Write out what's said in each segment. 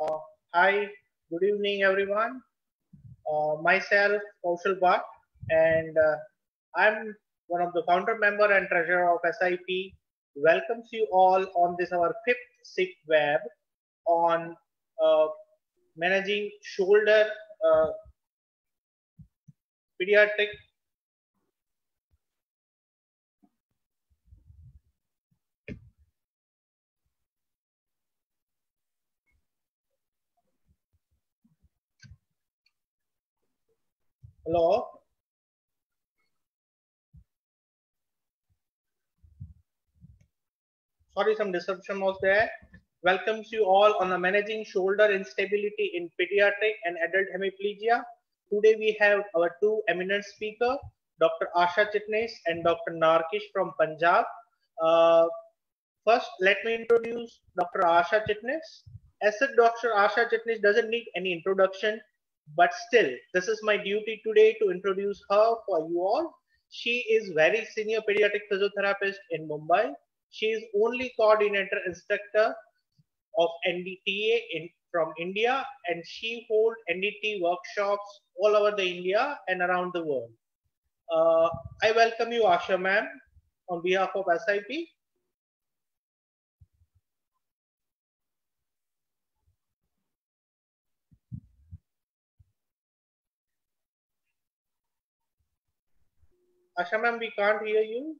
Uh, hi, good evening, everyone. Uh, myself, Kaushal Bhatt, and uh, I'm one of the founder member and treasurer of SIP. Welcomes you all on this our fifth SIP web on uh, managing shoulder uh, pediatric Hello. Sorry, some disruption was there. Welcomes you all on the managing shoulder instability in pediatric and adult hemiplegia. Today we have our two eminent speaker, Dr. Asha Chitnis and Dr. Narkeesh from Punjab. Uh, first, let me introduce Dr. Asha Chitnis. As said, Dr. Asha Chitnis doesn't need any introduction but still this is my duty today to introduce her for you all. She is very senior pediatric physiotherapist in mumbai. She is only coordinator instructor of ndta in from india and she hold ndt workshops all over the india and around the world. Uh, i welcome you asha ma'am on behalf of sip Asha ma'am, we can't hear you.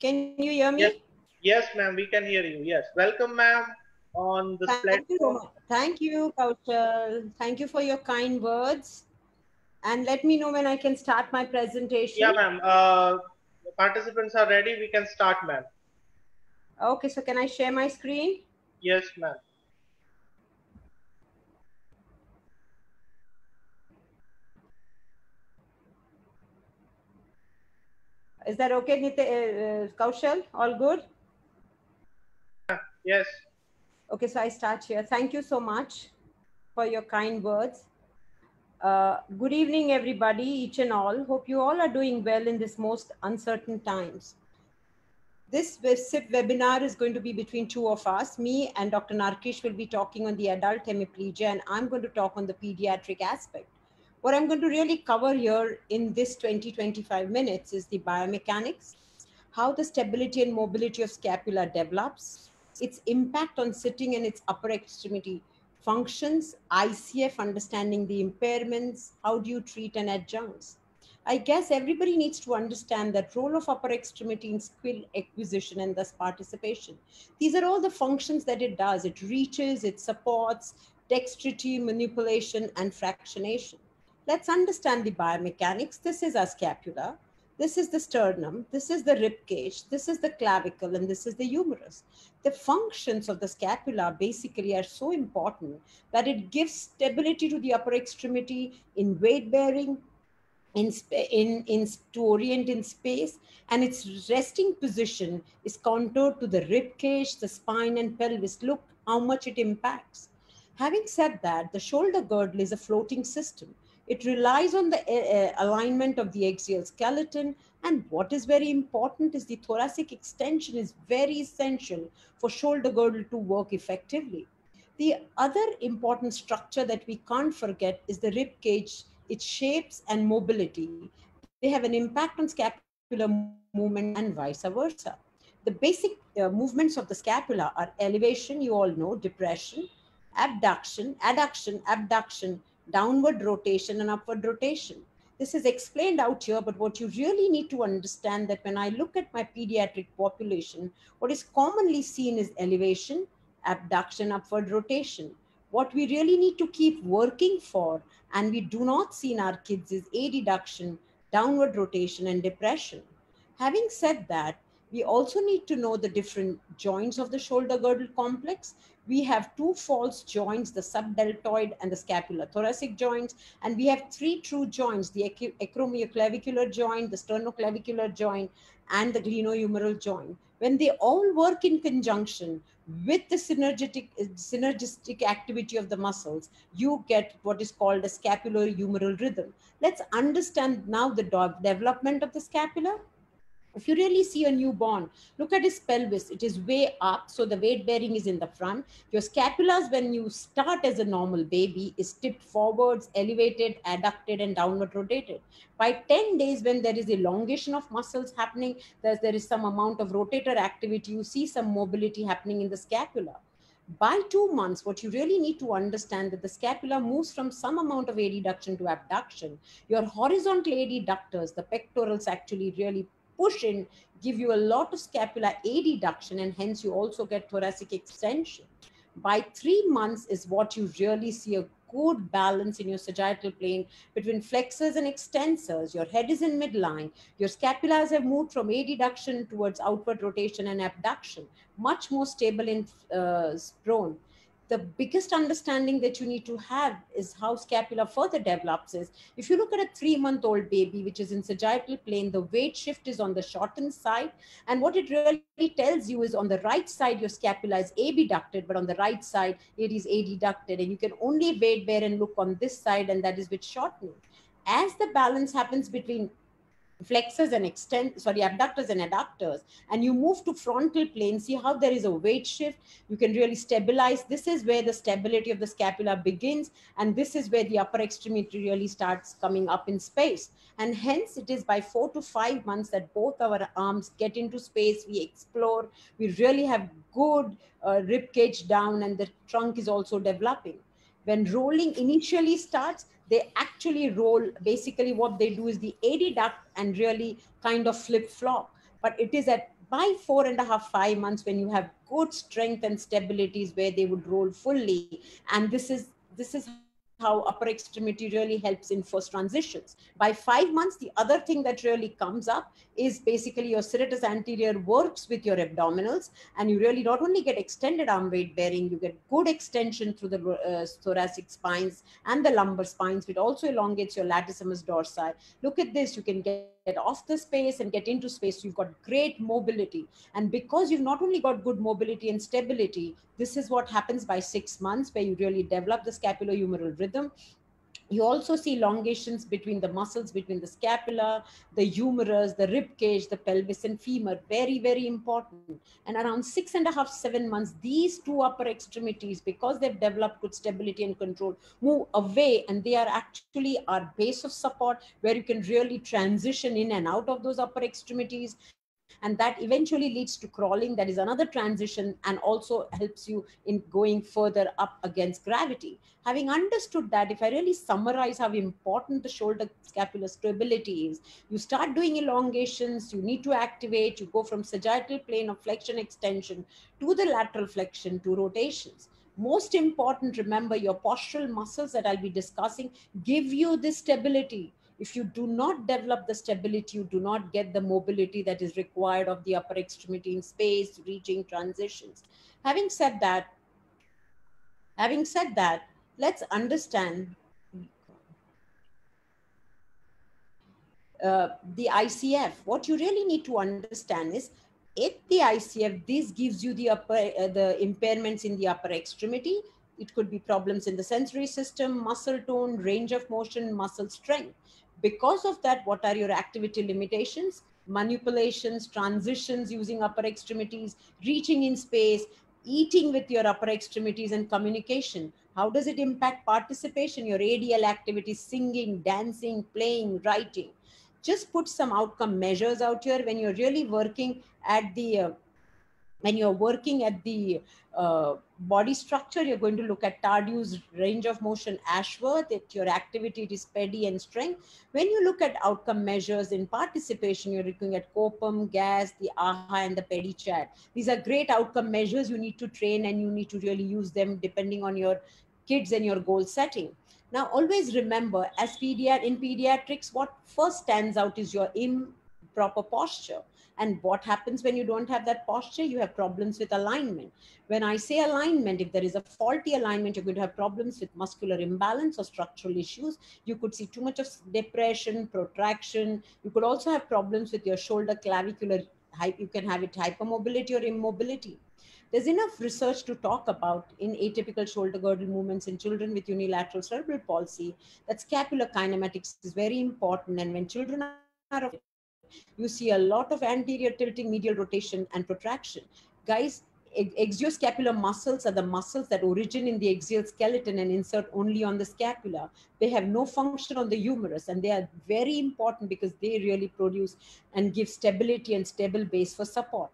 Can you hear me? Yes, yes ma'am, we can hear you. Yes. Welcome, ma'am, on this Thank platform. you, Thank you, Kaushal. Thank you for your kind words. And let me know when I can start my presentation. Yeah, ma'am. Uh, participants are ready. We can start, ma'am. Okay, so can I share my screen? Yes, ma'am. Is that okay, Nit- uh, Kaushal? All good? Yes. Okay, so I start here. Thank you so much for your kind words. Uh, good evening, everybody, each and all. Hope you all are doing well in this most uncertain times. This SIP webinar is going to be between two of us. Me and Dr. Narkeesh will be talking on the adult hemiplegia, and I'm going to talk on the pediatric aspect. What I'm going to really cover here in this 20 25 minutes is the biomechanics, how the stability and mobility of scapula develops, its impact on sitting and its upper extremity functions, ICF, understanding the impairments, how do you treat and adjuncts. I guess everybody needs to understand that role of upper extremity in skill acquisition and thus participation. These are all the functions that it does. It reaches, it supports dexterity, manipulation, and fractionation. Let's understand the biomechanics. This is our scapula. This is the sternum. This is the rib cage. This is the clavicle, and this is the humerus. The functions of the scapula basically are so important that it gives stability to the upper extremity in weight bearing, in, in, in to orient in space and its resting position is contoured to the rib cage the spine and pelvis look how much it impacts having said that the shoulder girdle is a floating system it relies on the uh, alignment of the axial skeleton and what is very important is the thoracic extension is very essential for shoulder girdle to work effectively the other important structure that we can't forget is the rib cage its shapes and mobility, they have an impact on scapular movement and vice versa. The basic uh, movements of the scapula are elevation, you all know, depression, abduction, adduction, abduction, downward rotation, and upward rotation. This is explained out here, but what you really need to understand that when I look at my pediatric population, what is commonly seen is elevation, abduction, upward rotation. What we really need to keep working for and we do not see in our kids is A adduction downward rotation and depression. Having said that we also need to know the different joints of the shoulder girdle complex we have two false joints the subdeltoid and the scapular thoracic joints and we have three true joints the acromioclavicular joint the sternoclavicular joint and the glenohumeral joint. When they all work in conjunction with the synergetic synergistic activity of the muscles you get what is called a scapular humeral rhythm. Let's understand now the development of the scapula if you really see a newborn, look at his pelvis. It is way up, so the weight bearing is in the front. Your scapulas, when you start as a normal baby, is tipped forwards, elevated, adducted, and downward rotated. By 10 days, when there is elongation of muscles happening, there is some amount of rotator activity, you see some mobility happening in the scapula by two months, what you really need to understand that the scapula moves from some amount of adduction to abduction. Your horizontal adductors, the pectorals actually really push in, give you a lot of scapular adduction, and hence you also get thoracic extension. By three months is what you really see a good balance in your sagittal plane between flexors and extensors. Your head is in midline. Your scapulas have moved from adduction towards outward rotation and abduction, much more stable in uh, prone the biggest understanding that you need to have is how scapula further develops is if you look at a three month old baby which is in sagittal plane the weight shift is on the shortened side. And what it really tells you is on the right side your scapula is abducted but on the right side it is adducted. And you can only weight bear and look on this side and that is with shortening. As the balance happens between flexors and extend sorry abductors and adductors and you move to frontal plane see how there is a weight shift you can really stabilize. This is where the stability of the scapula begins and this is where the upper extremity really starts coming up in space. And hence it is by 4 to 5 months that both our arms get into space we explore we really have good uh, rib cage down and the trunk is also developing when rolling initially starts they actually roll. Basically, what they do is the adduct and really kind of flip flop. But it is at by four and a half, five months when you have good strength and stabilities where they would roll fully. And this is this is how upper extremity really helps in first transitions. By five months, the other thing that really comes up is basically your serratus anterior works with your abdominals, and you really not only get extended arm weight bearing, you get good extension through the uh, thoracic spines and the lumbar spines, which also elongates your latissimus dorsi. Look at this, you can get off the space and get into space. You've got great mobility. And because you've not only got good mobility and stability, this is what happens by six months where you really develop the scapulohumeral rhythm you also see elongations between the muscles between the scapula the humerus the rib cage the pelvis and femur. Very very important. And around six and a half seven months these two upper extremities because they've developed good stability and control move away and they are actually our base of support where you can really transition in and out of those upper extremities and that eventually leads to crawling. That is another transition and also helps you in going further up against gravity. Having understood that if i really summarize how important the shoulder scapular stability is you start doing elongations you need to activate you go from sagittal plane of flexion extension to the lateral flexion to rotations. Most important remember your postural muscles that i'll be discussing give you this stability if you do not develop the stability, you do not get the mobility that is required of the upper extremity in space, reaching transitions. Having said that, having said that, let's understand uh, the ICF. What you really need to understand is at the ICF, this gives you the upper, uh, the impairments in the upper extremity. It could be problems in the sensory system, muscle tone, range of motion, muscle strength. Because of that, what are your activity limitations? Manipulations, transitions using upper extremities, reaching in space, eating with your upper extremities and communication. How does it impact participation, your ADL activities, singing, dancing, playing, writing? Just put some outcome measures out here when you're really working at the uh, when you're working at the uh, body structure, you're going to look at Tardieu's range of motion Ashworth, at your activity, it is PEDI and strength. When you look at outcome measures in participation, you're looking at COPUM, GAS, the AHA, and the PEDI-CAT. These are great outcome measures you need to train and you need to really use them depending on your kids and your goal setting. Now, always remember, as pediat in pediatrics, what first stands out is your improper posture. And what happens when you don't have that posture? You have problems with alignment. When I say alignment, if there is a faulty alignment, you're going to have problems with muscular imbalance or structural issues. You could see too much of depression, protraction. You could also have problems with your shoulder clavicular. You can have it hypermobility or immobility. There's enough research to talk about in atypical shoulder girdle movements in children with unilateral cerebral palsy that scapular kinematics is very important. And when children are you see a lot of anterior tilting, medial rotation, and protraction. Guys, axioscapular muscles are the muscles that origin in the axial skeleton and insert only on the scapula. They have no function on the humerus and they are very important because they really produce and give stability and stable base for support.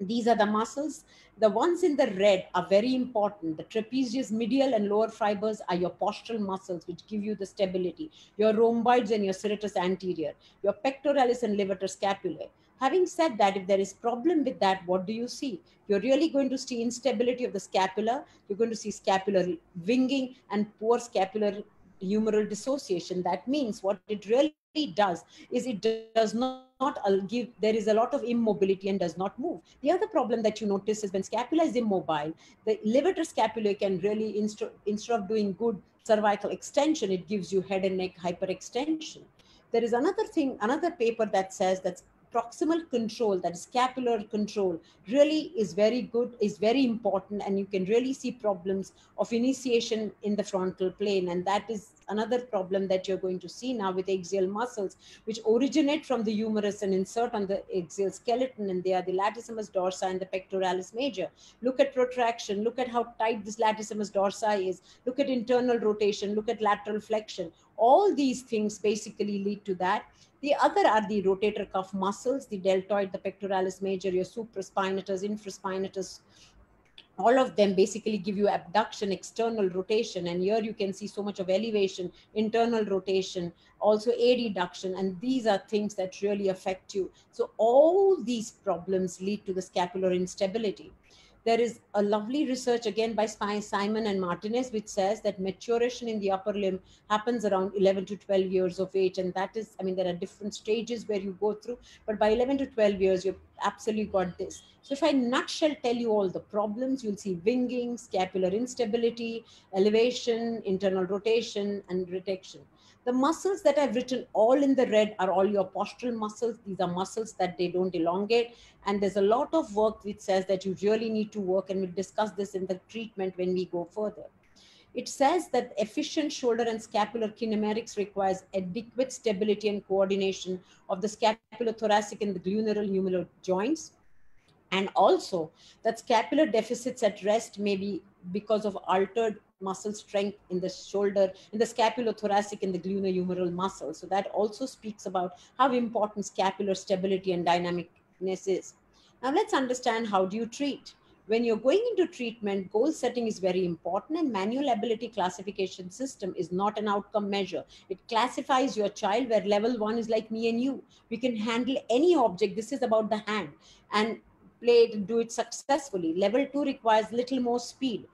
These are the muscles. The ones in the red are very important. The trapezius medial and lower fibers are your postural muscles, which give you the stability. Your rhomboids and your serratus anterior, your pectoralis and levator scapulae. Having said that, if there is problem with that, what do you see? You're really going to see instability of the scapula. You're going to see scapular winging and poor scapular humeral dissociation. That means what it really does is it does not not give there is a lot of immobility and does not move the other problem that you notice is when scapula is immobile the levator scapula can really instead instead of doing good cervical extension it gives you head and neck hyperextension there is another thing another paper that says that proximal control, that is scapular control, really is very good, is very important, and you can really see problems of initiation in the frontal plane. And that is another problem that you're going to see now with axial muscles, which originate from the humerus and insert on the axial skeleton, and they are the latissimus dorsi and the pectoralis major. Look at protraction, look at how tight this latissimus dorsi is, look at internal rotation, look at lateral flexion. All these things basically lead to that. The other are the rotator cuff muscles, the deltoid, the pectoralis major, your supraspinatus, infraspinatus. All of them basically give you abduction, external rotation. And here you can see so much of elevation, internal rotation, also adduction. And these are things that really affect you. So all these problems lead to the scapular instability. There is a lovely research again by Simon and Martinez, which says that maturation in the upper limb happens around 11 to 12 years of age. And that is, I mean, there are different stages where you go through, but by 11 to 12 years, you've absolutely got this. So if I nutshell tell you all the problems, you'll see winging, scapular instability, elevation, internal rotation, and retraction. The muscles that I've written all in the red are all your postural muscles. These are muscles that they don't elongate. And there's a lot of work which says that you really need to work, and we'll discuss this in the treatment when we go further. It says that efficient shoulder and scapular kinematics requires adequate stability and coordination of the scapulothoracic and the glenohumeral humeral joints. And also that scapular deficits at rest may be because of altered muscle strength in the shoulder, in the scapulothoracic and the glenohumeral muscle. So that also speaks about how important scapular stability and dynamicness is. Now let's understand how do you treat. When you're going into treatment, goal setting is very important and manual ability classification system is not an outcome measure. It classifies your child where level one is like me and you. We can handle any object. This is about the hand and play it and do it successfully. Level two requires little more speed.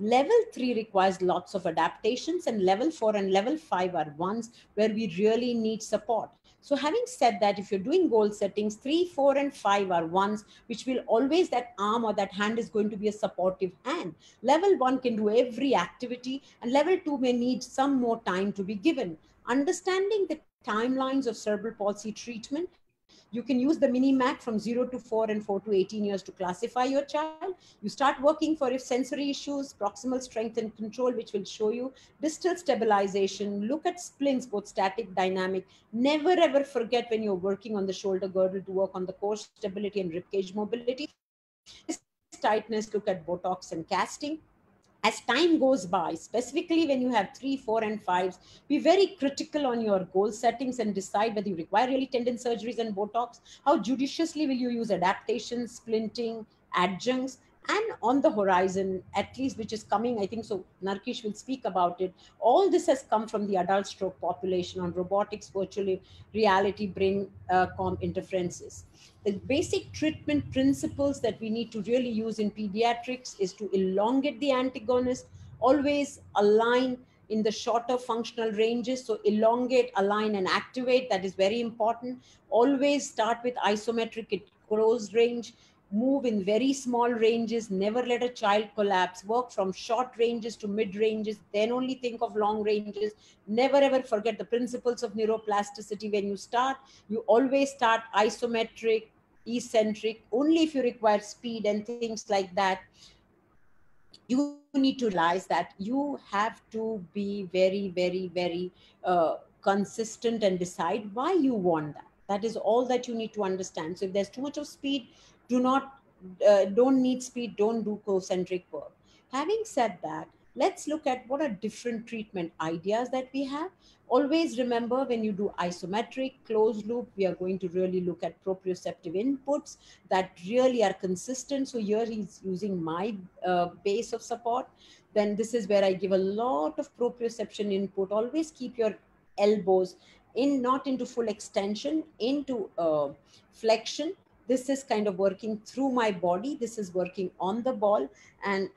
Level three requires lots of adaptations, and level four and level five are ones where we really need support. So, having said that, if you're doing goal settings, three, four, and five are ones which will always that arm or that hand is going to be a supportive hand. Level one can do every activity, and level two may need some more time to be given. Understanding the timelines of cerebral palsy treatment you can use the mini-MAC from 0 to 4 and 4 to 18 years to classify your child. You start working for if sensory issues, proximal strength and control, which will show you distal stabilization. Look at splints, both static, dynamic. Never ever forget when you're working on the shoulder girdle to work on the core stability and ribcage mobility. Tightness, look at Botox and casting as time goes by, specifically when you have three, four, and fives, be very critical on your goal settings and decide whether you require really tendon surgeries and Botox. How judiciously will you use adaptations, splinting, adjuncts, and on the horizon, at least which is coming, I think so. Narkeesh will speak about it. All this has come from the adult stroke population on robotics, virtual reality, brain uh, com interferences. The basic treatment principles that we need to really use in pediatrics is to elongate the antagonist, always align in the shorter functional ranges. So elongate, align, and activate. That is very important. Always start with isometric at close range move in very small ranges, never let a child collapse, work from short ranges to mid ranges, then only think of long ranges. Never ever forget the principles of neuroplasticity. When you start, you always start isometric, eccentric, only if you require speed and things like that. You need to realize that you have to be very, very, very uh, consistent and decide why you want that That is all that you need to understand. So if there's too much of speed, do not, uh, don't need speed, don't do concentric work. Having said that, let's look at what are different treatment ideas that we have. Always remember when you do isometric, closed loop, we are going to really look at proprioceptive inputs that really are consistent. So here he's using my uh, base of support. Then this is where I give a lot of proprioception input. Always keep your elbows in, not into full extension, into uh, flexion. This is kind of working through my body. This is working on the ball. And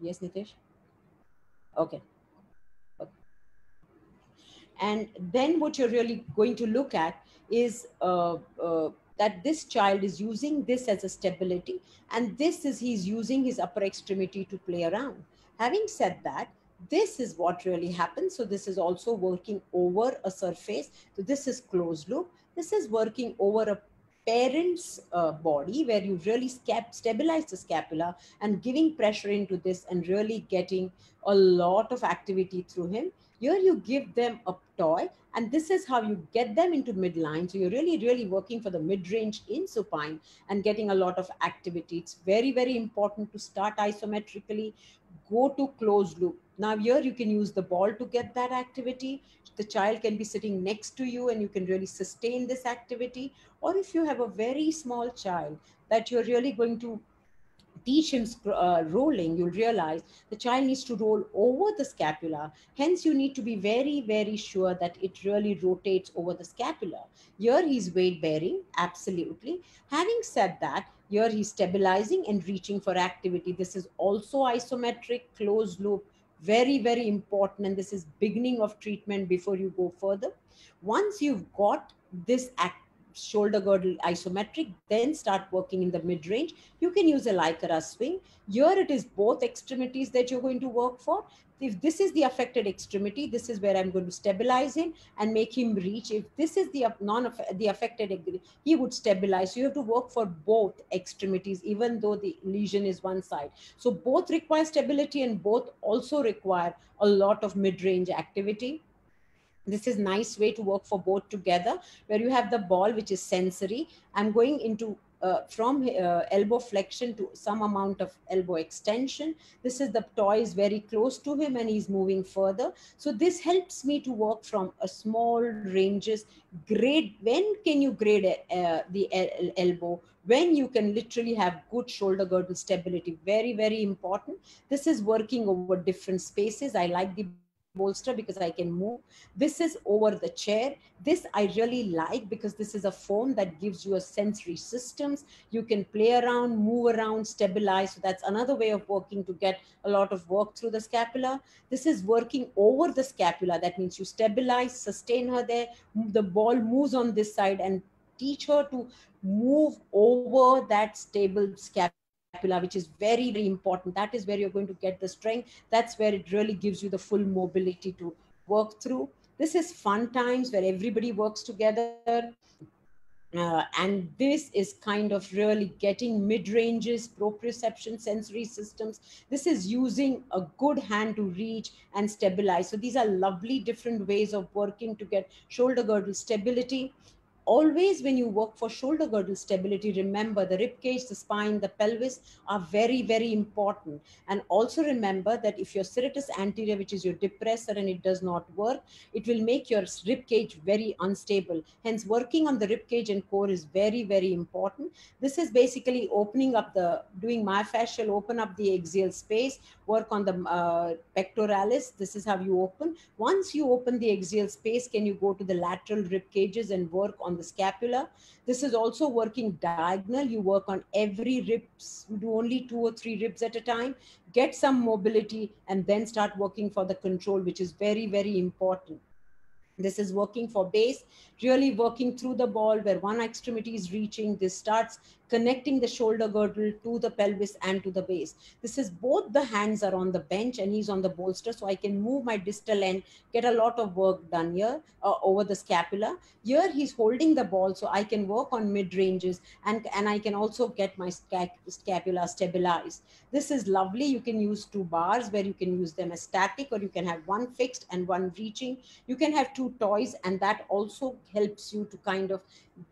yes, Nitesh? Okay. And then what you're really going to look at is uh, uh, that this child is using this as a stability and this is he's using his upper extremity to play around. Having said that, this is what really happens. So this is also working over a surface. So this is closed loop. This is working over a parent's uh, body where you really stabilize the scapula and giving pressure into this and really getting a lot of activity through him. Here you give them a toy and this is how you get them into midline. So you're really, really working for the mid-range in supine and getting a lot of activity. It's very, very important to start isometrically, go to closed loop. Now here you can use the ball to get that activity. The child can be sitting next to you and you can really sustain this activity. Or if you have a very small child that you're really going to teach him uh, rolling, you'll realize the child needs to roll over the scapula. Hence, you need to be very, very sure that it really rotates over the scapula. Here, he's weight bearing, absolutely. Having said that, here he's stabilizing and reaching for activity. This is also isometric, closed loop, very, very important. And this is beginning of treatment before you go further. Once you've got this act shoulder girdle isometric, then start working in the mid range. You can use a Lycra swing. Here it is both extremities that you're going to work for. If this is the affected extremity, this is where I'm going to stabilize him and make him reach. If this is the non the affected, he would stabilize. You have to work for both extremities, even though the lesion is one side. So both require stability and both also require a lot of mid-range activity this is nice way to work for both together where you have the ball which is sensory i'm going into uh, from uh, elbow flexion to some amount of elbow extension. This is the toy is very close to him and he's moving further. So this helps me to work from a small ranges. Grade, when can you grade uh, the el elbow? When you can literally have good shoulder girdle stability. Very, very important. This is working over different spaces. I like the bolster because I can move. This is over the chair. This I really like because this is a foam that gives you a sensory systems. You can play around, move around, stabilize. So that's another way of working to get a lot of work through the scapula. This is working over the scapula. That means you stabilize, sustain her there. The ball moves on this side and teach her to move over that stable scapula which is very, very important. That is where you're going to get the strength. That's where it really gives you the full mobility to work through. This is fun times where everybody works together. Uh, and this is kind of really getting mid-ranges, proprioception, sensory systems. This is using a good hand to reach and stabilize. So these are lovely different ways of working to get shoulder girdle stability always when you work for shoulder girdle stability, remember the rib cage, the spine, the pelvis are very, very important. And also remember that if your serratus anterior, which is your depressor and it does not work, it will make your rib cage very unstable. Hence working on the rib cage and core is very, very important. This is basically opening up the, doing myofascial, open up the axial space, work on the uh, pectoralis. This is how you open. Once you open the axial space, can you go to the lateral rib cages and work on the scapula? This is also working diagonal. You work on every ribs, you do only two or three ribs at a time, get some mobility and then start working for the control, which is very, very important. This is working for base, really working through the ball where one extremity is reaching. This starts connecting the shoulder girdle to the pelvis and to the base. This is both the hands are on the bench and he's on the bolster. So I can move my distal end, get a lot of work done here uh, over the scapula. Here he's holding the ball so I can work on mid ranges and, and I can also get my scapula stabilized. This is lovely. You can use two bars where you can use them as static or you can have one fixed and one reaching. You can have two toys and that also helps you to kind of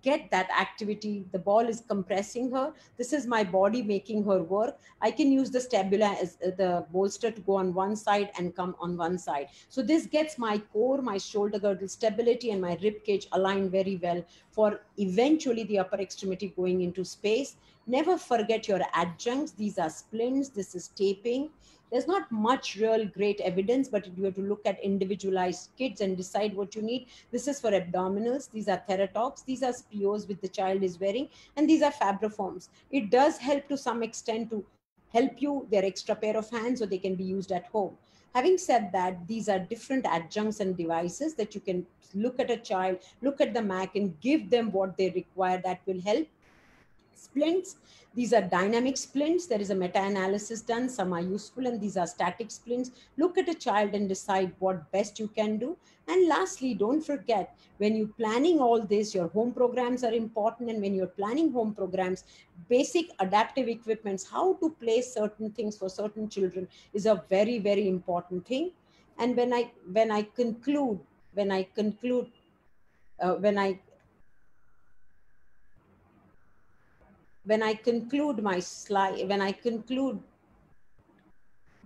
get that activity. The ball is compressing her. This is my body making her work. I can use the stabula as uh, the bolster to go on one side and come on one side. So this gets my core, my shoulder girdle stability and my rib cage aligned very well for eventually the upper extremity going into space. Never forget your adjuncts. These are splints. This is taping there's not much real great evidence, but you have to look at individualized kids and decide what you need. This is for abdominals. These are TheraTogs. These are SPIOs which the child is wearing. And these are Fabrifoams. It does help to some extent to help you their extra pair of hands so they can be used at home. Having said that, these are different adjuncts and devices that you can look at a child, look at the MAC and give them what they require that will help. Splints, these are dynamic splints. There is a meta-analysis done. Some are useful and these are static splints. Look at a child and decide what best you can do. And lastly, don't forget, when you're planning all this, your home programs are important. And when you're planning home programs, basic adaptive equipments, how to place certain things for certain children is a very, very important thing. And when I, when I conclude, when I conclude, uh, when I when I conclude my slide, when I conclude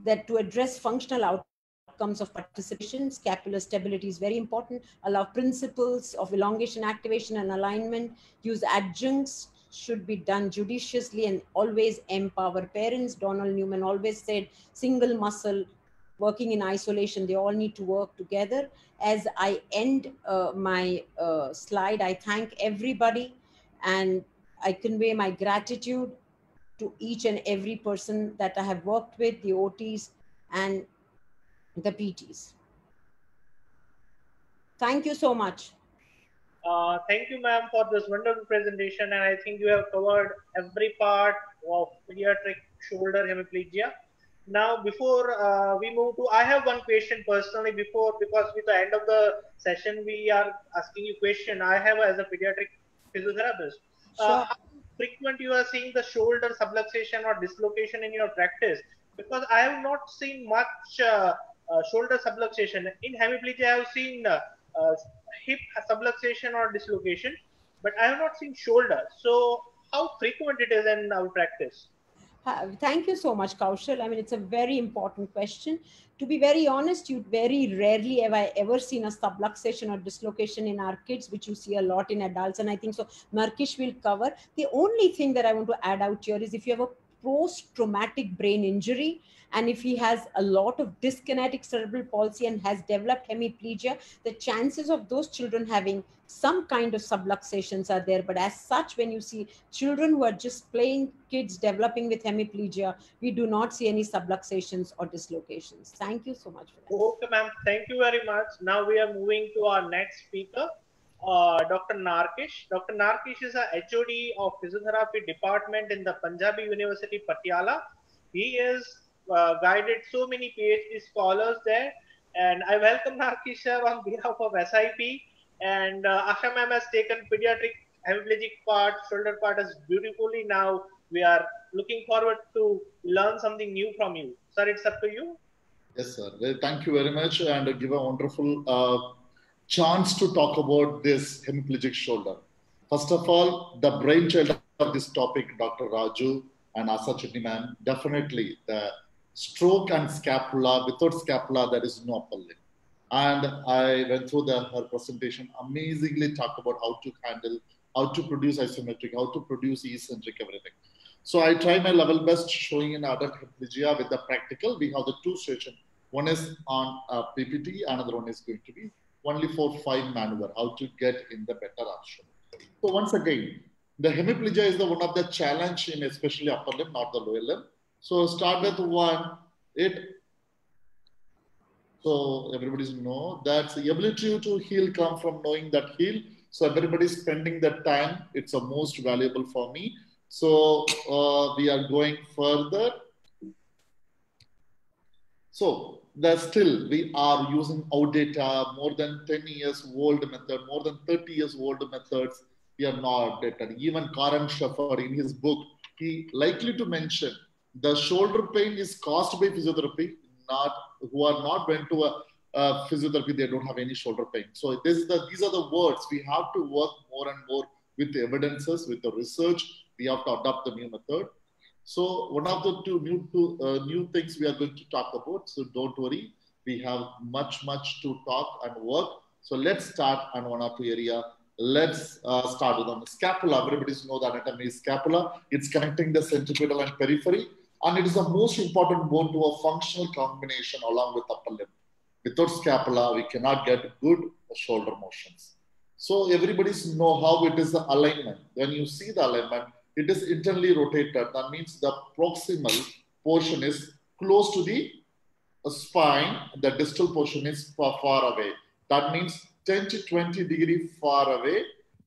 that to address functional outcomes of participation, scapular stability is very important, allow principles of elongation, activation, and alignment, use adjuncts, should be done judiciously and always empower parents. Donald Neumann always said single muscle working in isolation, they all need to work together. As I end uh, my uh, slide, I thank everybody and I convey my gratitude to each and every person that I have worked with, the OTs and the PTs. Thank you so much. Uh, thank you, ma'am, for this wonderful presentation. And I think you have covered every part of pediatric shoulder hemiplegia. Now, before uh, we move to, I have one question personally before, because with the end of the session, we are asking you question. I have as a pediatric physiotherapist. Uh, how frequent you are seeing the shoulder subluxation or dislocation in your practice? Because I have not seen much uh, uh, shoulder subluxation. In hemiplegia, I have seen hip subluxation or dislocation, but I have not seen shoulder. So how frequent it is in our practice? Thank you so much, Kaushal. I mean, it's a very important question. To be very honest, you very rarely have I ever seen a subluxation or dislocation in our kids, which you see a lot in adults. And I think so Narkeesh will cover. The only thing that I want to add out here is if you have a post-traumatic brain injury, and if he has a lot of dyskinetic cerebral palsy and has developed hemiplegia, the chances of those children having some kind of subluxations are there. But as such, when you see children who are just playing kids developing with hemiplegia, we do not see any subluxations or dislocations. Thank you so much. Okay, ma'am. Thank you very much. Now we are moving to our next speaker. Uh, Dr. Narkeesh. Dr. Narkeesh is a HOD of physiotherapy department in the Punjabi University, Patiala. He has uh, guided so many PhD scholars there. And I welcome Narkeesh sir on behalf of SIP. And uh, Asha ma'am has taken pediatric hemiplegic part, shoulder part as beautifully. Now we are looking forward to learn something new from you. Sir, it's up to you. Yes, sir. Thank you very much and give a wonderful uh, chance to talk about this hemiplegic shoulder. First of all, the brainchild of this topic, Dr. Raju and Asa Chitni ma'am, definitely the stroke and scapula, without scapula, there is no upper limb. And I went through the, her presentation, amazingly talked about how to handle, how to produce isometric, how to produce eccentric, everything. So I try my level best showing in adult hemiplegia with the practical. We have the two sessions. One is on uh, PPT, another one is going to be only for five maneuver, how to get in the better option. So once again, the hemiplegia is the one of the challenge in especially upper limb, not the lower limb. So start with one, it. So everybody's know that the ability to heal come from knowing that heal. So everybody's spending that time. It's the most valuable for me So uh, we are going further. So that still we are using outdated, more than 10 years old method, more than 30 years old methods. We are not updated. Even Carr and Shepherd in his book, he likely to mention the shoulder pain is caused by physiotherapy, not who are not went to a, a physiotherapy, they don't have any shoulder pain. So this is the, these are the words we have to work more and more with the evidences, with the research. We have to adopt the new method. So one of the two new two, uh, new things we are going to talk about. So don't worry, we have much much to talk and work. So let's start on one or two area. Let's uh, start with on the scapula. Everybody know the anatomy is scapula. It's connecting the centripetal and periphery, and it is the most important bone to a functional combination along with upper limb. Without scapula, we cannot get good shoulder motions. So everybody's know how it is the alignment. When you see the alignment, it is internally rotated. That means the proximal portion is close to the spine. The distal portion is far, far away. That means 10 to 20 degree far away.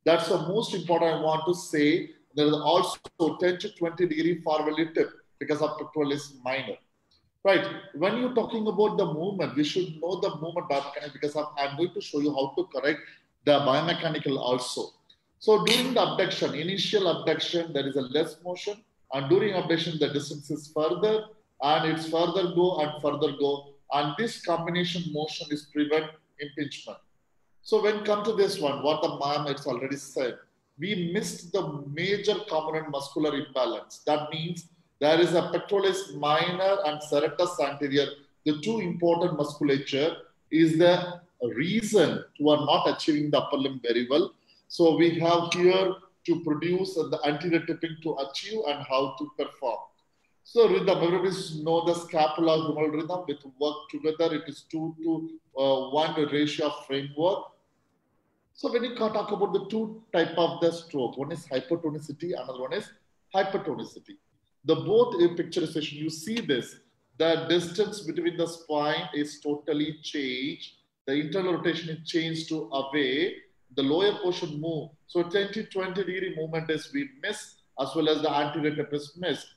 That's the most important I want to say. There is also 10 to 20 degree far away tip because of pectoralis minor. Right. When you're talking about the movement, we should know the movement biomechanics because I'm going to show you how to correct the biomechanical also. So during the abduction, initial abduction, there is a less motion. And during abduction, the distance is further and it's further go and further go. And this combination motion is prevent impingement. So when come to this one, what the ma'am it's already said, we missed the major component muscular imbalance. That means there is a pectoralis minor and serratus anterior. The two important musculature is the reason to are not achieving the upper limb very well. So we have here to produce the anterior to achieve and how to perform. So rhythm, everybody know the scapula humeral rhythm with work together. It is two to uh, one ratio framework. So when you talk about the two type of the stroke, one is hypertonicity, another one is hypertonicity. The both a picturization, you see this, the distance between the spine is totally changed. The internal rotation is changed to away. The lower portion move. So 10 to 20 degree movement is we miss as well as the anterior is missed.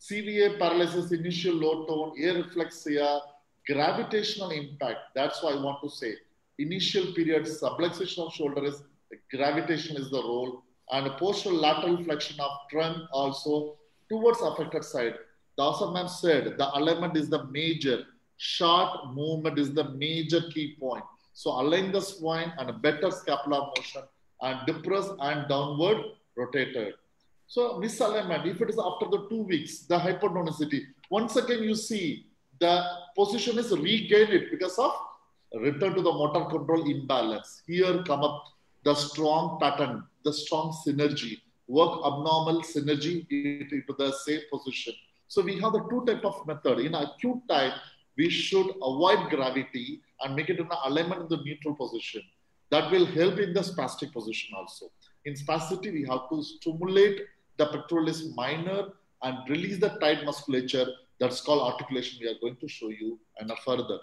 CVA paralysis, initial low tone, areflexia, gravitational impact. That's why I want to say initial period subluxation of shoulder is gravitation is the role and postural lateral flexion of trunk also towards affected side. The awesome man said the alignment is the major, short movement is the major key point. So align the spine and a better scapular motion and depress and downward rotated. So misalignment, if it is after the two weeks, the hypertonicity, once again you see the position is regained because of return to the motor control imbalance. Here come up the strong pattern, the strong synergy, work abnormal synergy into the same position. So we have the two type of method. In acute time, we should avoid gravity and make it in an alignment in the neutral position. That will help in the spastic position also. In spasticity, we have to stimulate the pectoralis minor and release the tight musculature. That's called articulation. We are going to show you and further.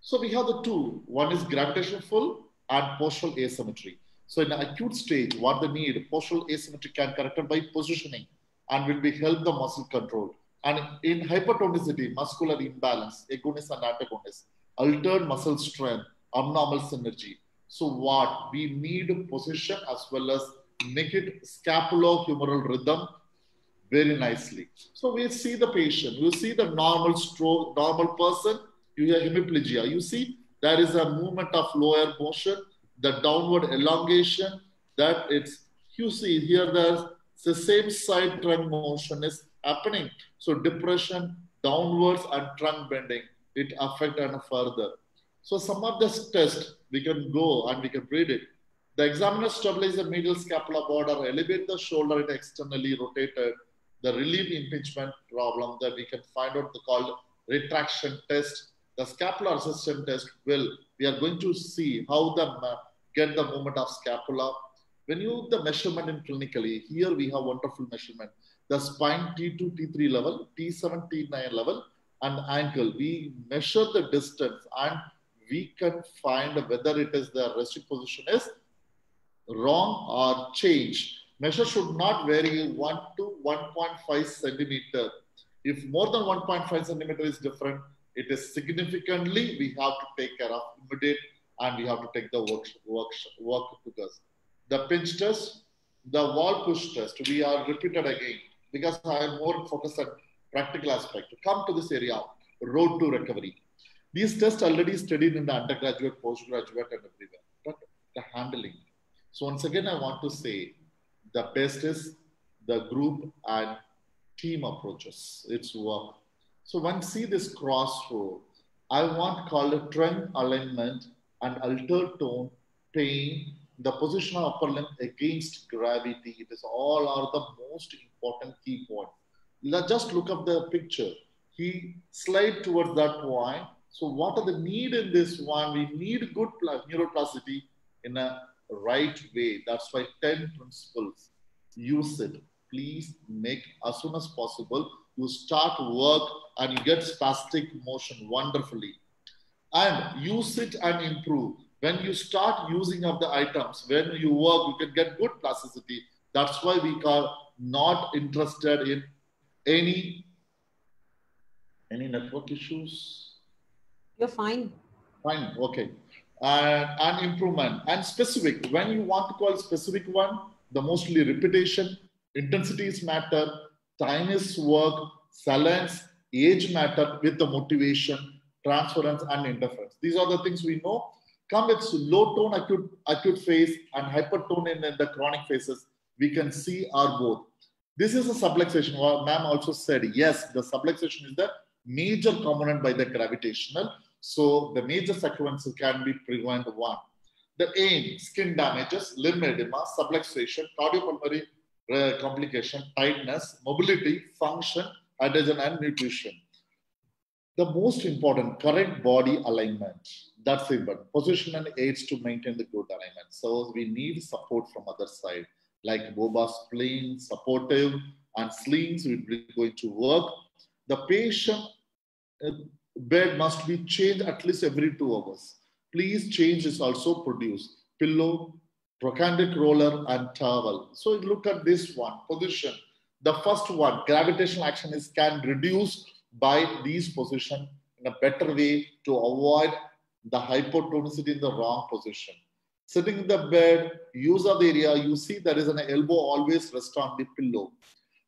So we have the two. One is gravitational and postural asymmetry. So in the acute stage, what they need, postural asymmetry can corrected by positioning and will be help the muscle control. And in hypertonicity, muscular imbalance, agonist and antagonist, altered muscle strength, abnormal synergy. So what we need position as well as make it scapulohumeral rhythm very nicely. So we see the patient, you see the normal stroke, normal person, you have hemiplegia. You see there is a movement of lower motion, the downward elongation that it's, you see here there's the same side trunk motion is happening. So depression, downwards and trunk bending, it affect and further. So some of this test, we can go and we can read it. The examiner stabilize the medial scapular border, elevate the shoulder, it externally rotated. The relief impingement problem that we can find out the called retraction test. The scapular assistance test will, we are going to see how the get the movement of scapula. When you the measurement in clinically, here we have wonderful measurement. The spine T2, T3 level, T7, T9 level, and ankle. We measure the distance and we can find whether it is the resting position is wrong or change. Measure should not vary 1 to 1.5 centimeter. If more than 1.5 centimeter is different, it is significantly we have to take care of immediate and we have to take the work, work, work us. The pinch test, the wall push test, we are repeated again because I am more focused on practical aspect. To come to this area, road to recovery. These tests already studied in the undergraduate, postgraduate, and everywhere. But the handling. So once again, I want to say the best is the group and team approaches. It's work. So when see this crossroad, I want called a trend alignment and alter tone, pain, the position of upper limb against gravity. It is all are the most important key point. Let's just look up the picture. He slide towards that point. So what are the need in this one? We need good neuroplasticity in a right way. That's why 10 principles. Use it. Please make as soon as possible. You start work and you get spastic motion wonderfully. And use it and improve. When you start using of the items, when you work, you can get good plasticity. That's why we are not interested in any any network issues. You're fine. Fine. Okay and, and improvement and specific. When you want to call specific one, the mostly repetition, intensities matter, time is work, silence, age matter with the motivation, transference, and interference. These are the things we know. Come with low tone acute, acute phase and hypertone in, in the chronic phases. We can see our both. This is a subluxation. Well, ma'am also said, yes, the subluxation is the major component by the gravitational so the major sequences can be prevented. One, the aim, skin damages, limb edema, subluxation, cardiopulmonary uh, complication, tightness, mobility, function, hydrogen and nutrition. The most important, correct body alignment. That's important. Position and aids to maintain the good alignment. So we need support from other side, like Bobath spleen, supportive, and slings will be going to work. The patient uh, bed must be changed at least every two hours. Please change is also produced. Pillow, trochanteric roller, and towel. So look at this one position. The first one, gravitational action is can reduce by these position in a better way to avoid the hypotonicity in the wrong position. Sitting in the bed, use of the area, you see there is an elbow always rest on the pillow.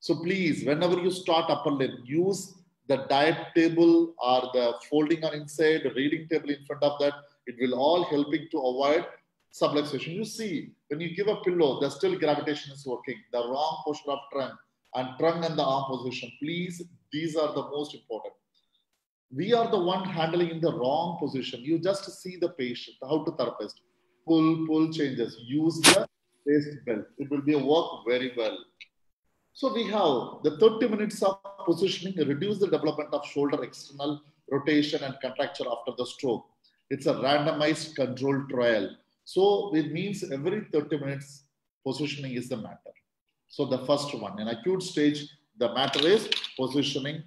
So please, whenever you start upper limb, use the diet table or the folding on inside, the reading table in front of that, it will all helping to avoid subluxation. You see, when you give a pillow, the still gravitation is working. The wrong posture of trunk and trunk and the arm position. Please, these are the most important. We are the one handling in the wrong position. You just see the patient, how to therapist. Pull, pull changes. Use the waist belt. It will be a work very well. So we have the 30 minutes of positioning reduce the development of shoulder external rotation and contracture after the stroke. It's a randomized controlled trial. So it means every 30 minutes positioning is the matter. So the first one, in acute stage, the matter is positioning.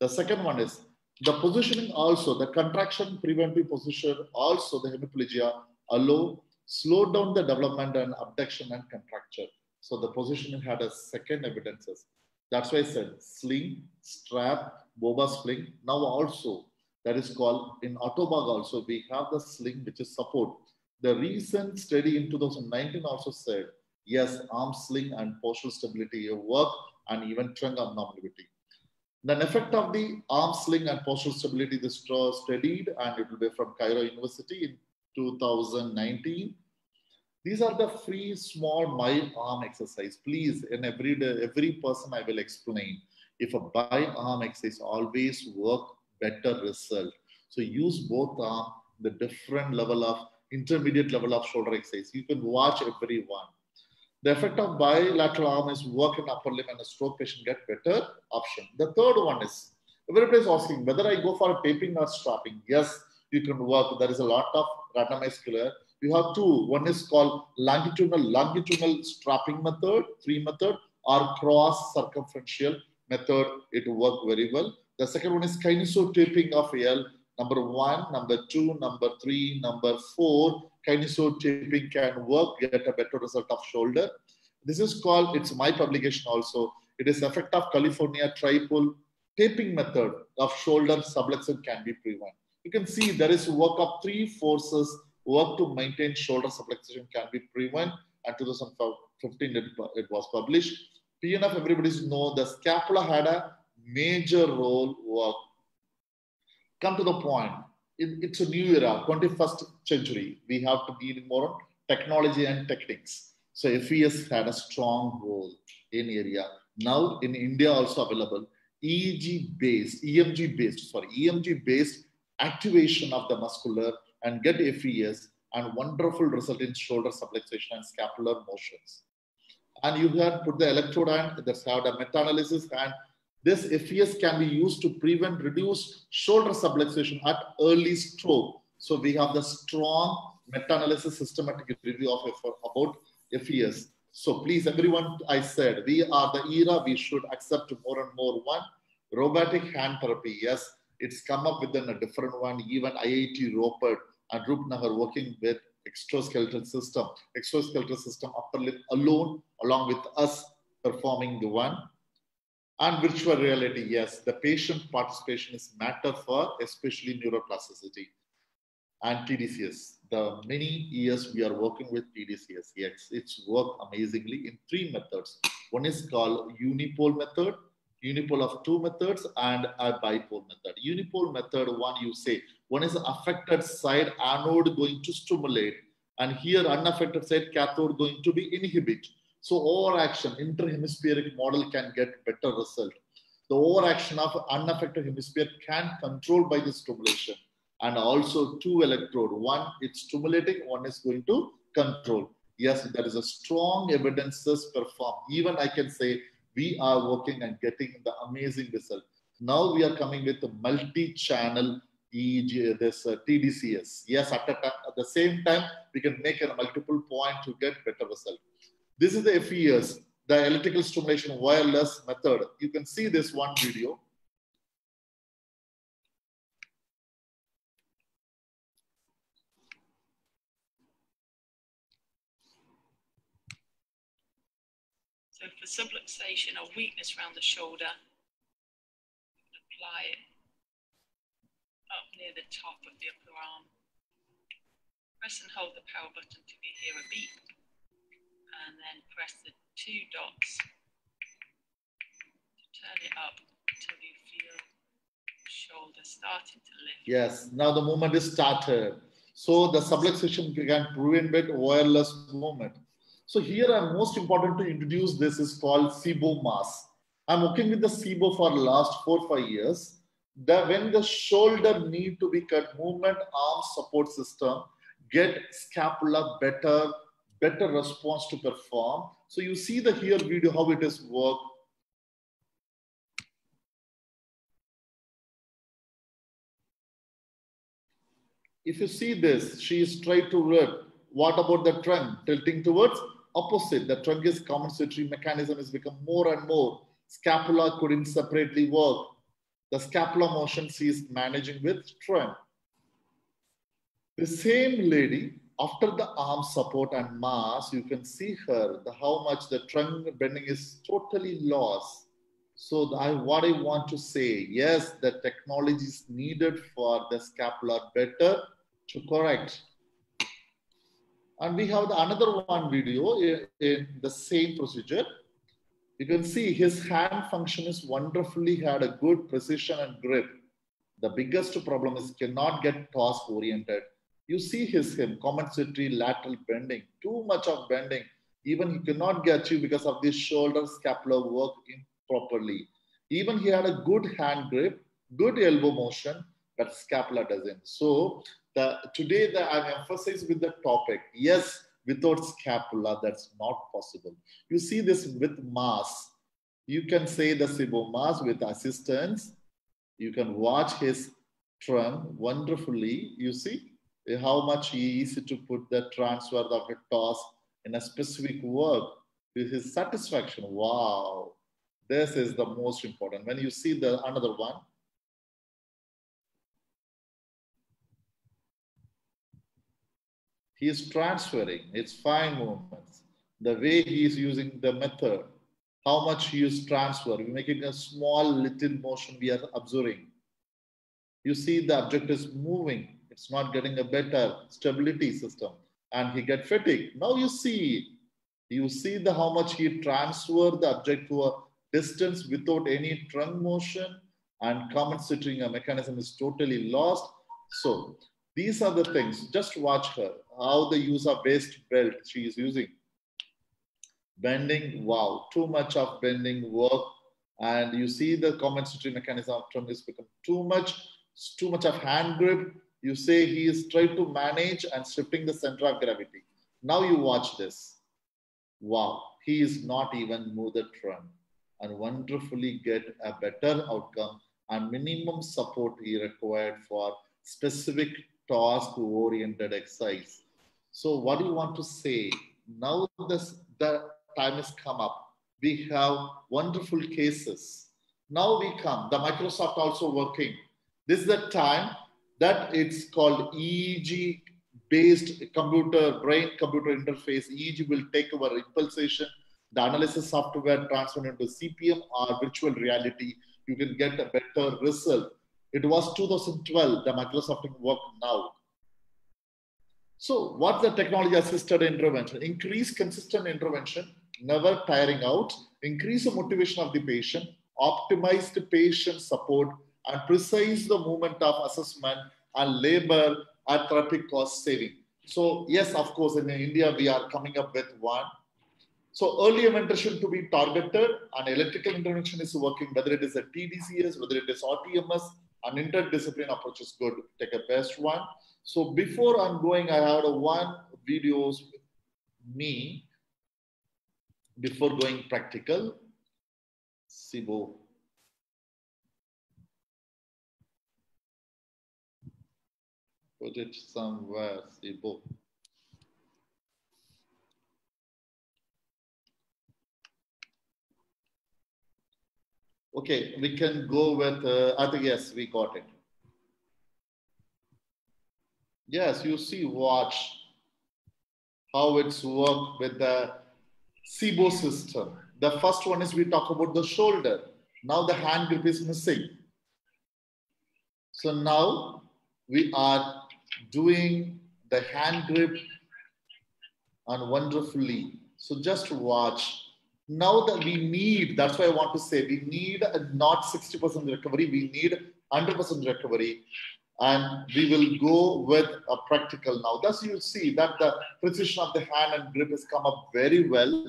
The second one is the positioning also, the contraction preventive position, also the hemiplegia allow slow down the development and abduction and contracture. So the positioning had a second evidences. That's why I said sling, strap, Bobath sling. Now also that is called in Ottobock also we have the sling which is support. The recent study in 2019 also said yes, arm sling and postural stability work and even trunk abnormality. The effect of the arm sling and postural stability this studied and it will be from Cairo University in 2019 these are the free small my arm exercise. Please, in every day, every person I will explain. If a by arm exercise always work better result. So use both arm, the different level of intermediate level of shoulder exercise. You can watch every one. The effect of bilateral arm is work in upper limb and a stroke patient get better option. The third one is everybody is asking whether I go for a taping or strapping. Yes, you can work. There is a lot of randomized killer you have two. One is called longitudinal longitudinal strapping method, three method, or cross circumferential method. It work very well. The second one is kinesiotaping of L. Number one, number two, number three, number four. Kinesiotaping can work, get a better result of shoulder. This is called, it's my publication also. It is effect of California triple taping method of shoulder subluxation can be prevented. You can see there is work of three forces work to maintain shoulder subluxation can be prevented. And 2015 it, it was published. PNF, everybody know the scapula had a major role work. Come to the point. It, it's a new era, 21st century. We have to be more on technology and techniques. So FES had a strong role in area. Now in India also available, EEG based, EMG based, sorry, EMG based activation of the muscular and get FES and wonderful result in shoulder subluxation and scapular motions. And you can put the electrode and that's how the meta-analysis and this FES can be used to prevent reduce shoulder subluxation at early stroke. So we have the strong meta-analysis systematic review of about FES. So please, everyone, I said, we are the era we should accept more and more. One, robotic hand therapy. Yes, it's come up with a different one. Even IIT Ropar and Rupnagar working with exoskeletal system. Exoskeletal system upper lip alone, along with us performing the one. And virtual reality, yes, the patient participation is matter for especially neuroplasticity and TDCS. The many years we are working with TDCS, yes, it's worked amazingly in three methods. One is called unipole method, unipole of two methods, and a bipole method. Unipole method, one you say, one is affected side anode going to stimulate, and here unaffected side cathode going to be inhibit. So overaction, interhemispheric model can get better result. The overaction of unaffected hemisphere can control by the stimulation and also two electrode. One it's stimulating, one is going to control. Yes, there is a strong evidences performed. Even I can say we are working and getting the amazing result. Now we are coming with a multi-channel EEG, this uh, TDCS. Yes, at, at, at, the same time, we can make a multiple point to get better result. This is the FES, the electrical stimulation wireless method. You can see this one video. For subluxation or weakness around the shoulder, apply it up near the top of the upper arm. Press and hold the power button till you hear a beep, and then press the two dots to turn it up until you feel the shoulder starting to lift. Yes, now the movement is started. So the subluxation can prevent wireless movement. So here I'm most important to introduce this is called Saebo mass. I'm working with the Saebo for last four, five years. That when the shoulder need to be cut, movement arm support system, get scapula better, better response to perform. So you see the here video how it is work. If you see this, she is trying to rip. What about the trunk tilting towards opposite? The trunk is compensatory mechanism has become more and more. Scapula couldn't separately work. The scapular motion she is managing with trunk. The same lady, after the arm support and mass, you can see her, the, how much the trunk bending is totally lost. So I, what I want to say, yes, the technology is needed for the scapula better to correct. And we have the another one video in, the same procedure. You can see his hand function is wonderfully had a good precision and grip. The biggest problem is cannot get task oriented. You see his him compensatory lateral bending, too much of bending. Even he cannot get you because of this shoulder scapular work improperly. Even he had a good hand grip, good elbow motion, but scapula doesn't. So the, today the, I'm with the topic. Yes, without scapula, that's not possible. You see this with mass. You can say the Saebo mass with assistance. You can watch his trunk wonderfully. You see how much easy to put the transfer of a toss in a specific work with his satisfaction. Wow, this is the most important. When you see the another one, he is transferring its fine movements. the way he is using the method, how much he is transferring. we're making a small little motion we are observing. You see the object is moving. It's not getting a better stability system and he get fatigue. Now you see, you see the how much he transfer the object to a distance without any trunk motion and compensating a mechanism is totally lost. So these are the things. Just watch her, how the use of waist belt she is using. Bending, wow, too much of bending work. And you see the compensatory mechanism of trunk is become too much, too much of hand grip. You say he is trying to manage and shifting the center of gravity. Now you watch this. Wow, he is not even move the trunk and wonderfully get a better outcome and minimum support he required for specific task oriented exercise. So what do you want to say? Now this, the time has come up. We have wonderful cases. Now we come, the Microsoft also working. This is the time that it's called EEG based computer, brain computer interface. EEG will take over impulsation, the analysis software transferred into CPM or virtual reality. You can get a better result. It was 2012, the Microsoft work now. So what's the technology assisted intervention? Increase consistent intervention, never tiring out, increase the motivation of the patient, optimize the patient support, and precise the movement of assessment and labor at therapy cost saving. So yes, of course, in India, we are coming up with one. So early mentorship to be targeted and electrical intervention is working, whether it is a TDCS, whether it is RTMS, an interdisciplinary approach is good. Take a best one. So before I'm going, I had a one videos me before going practical. Saebo. Put it somewhere, Saebo. Okay, we can go with, uh, I think, yes, we got it. Yes, you see, watch how it's worked with the Saebo system. The first one is we talk about the shoulder. Now the hand grip is missing. So now we are doing the hand grip and wonderfully. So just watch. Now that we need, that's why I want to say, we need a not 60% recovery, we need 100% recovery and we will go with a practical now. Thus, you see that the precision of the hand and grip has come up very well.